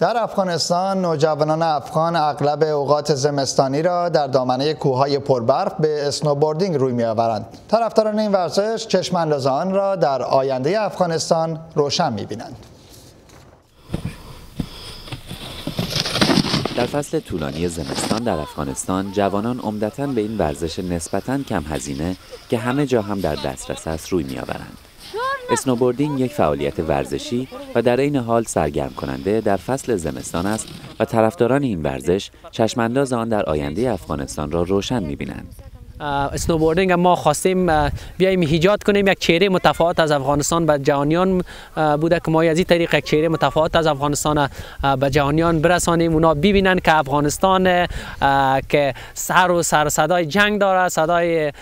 در افغانستان نوجوانان افغان اغلب اوقات زمستانی را در دامنه کوههای پربرف به اسنوبوردینگ روی میآورند. طرفداران این ورزش چشم آن را در آینده افغانستان روشن می‌بینند. در فصل طولانی زمستان در افغانستان جوانان عمدتا به این ورزش نسبتا کم هزینه که همه جا هم در دسترس است روی میآورند. اسنوبوردینگ یک فعالیت ورزشی و در این حال سرگرم کننده در فصل زمستان است و طرفداران این ورزش چشمانداز آن در آینده افغانستان را روشن می‌بینند. اسنوبوردینگ ما خواستیم بیایم ایجاد کنیم یک چهره متفاوت از افغانستان به جهانیان بوده که ما از این طریق یک چهره متفاوت از افغانستان به جهانیان برسانیم. اونا ببینن که افغانستان که سر و سر صدای جنگ داره صدای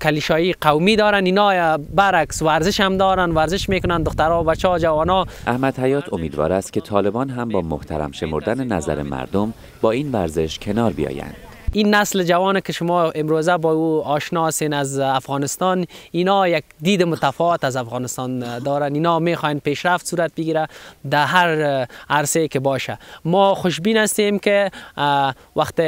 کلیشایی قومی دارن. اینا برعکس ورزش هم دارن ورزش می‌کنن. دخترها بچه ها جوانا احمد حیات امیدوار است که طالبان هم با محترم شمردن نظر مردم با این ورزش کنار بیایند. این نسل جوان که شما امروزه با او آشنا هستین از افغانستان اینا یک دید متفاوت از افغانستان دارن. اینا می‌خواین پیشرفت صورت بگیره در هر عرصه که باشه. ما خوشبین هستیم که وقت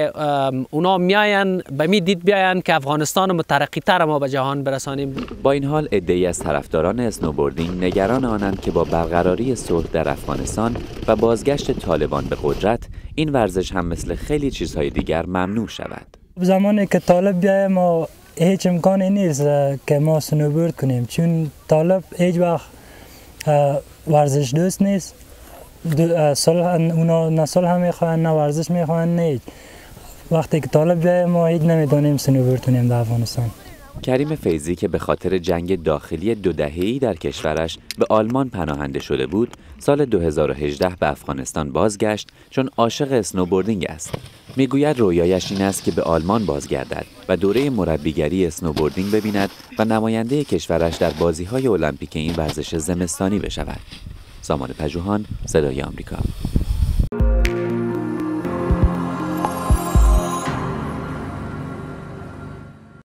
اونا میاین به می دید بیاین که افغانستان مترقی تر ما به جهان برسانیم. با این حال ای از طرفداران اسنوبوردینگ نگران آنند که با برقراری صلح در افغانستان و بازگشت طالبان به قدرت این ورزش هم مثل خیلی چیزهای دیگر ممنوع شود. زمانی که طالب بیاید ما هیچ امکانی نیست که ما سنوبورد کنیم. چون طالب هیچ وقت ورزش دوست نیست. صلح اونا نه صلح می‌خواهن نه ورزش می‌خواهن نه وقتی که طالب بیاید ما هیچ نمی‌دونیم سنوبورد کنیم در افغانستان. کریم فیزی که به خاطر جنگ داخلی دو دهه‌ای در کشورش به آلمان پناهنده شده بود، سال 2018 به افغانستان بازگشت چون عاشق اسنوبوردینگ است. می‌گوید رویایش این است که به آلمان بازگردد و دوره مربیگری اسنوبوردینگ ببیند و نماینده کشورش در بازی‌های المپیک این ورزش زمستانی بشود. سامان پژوهان، صدای آمریکا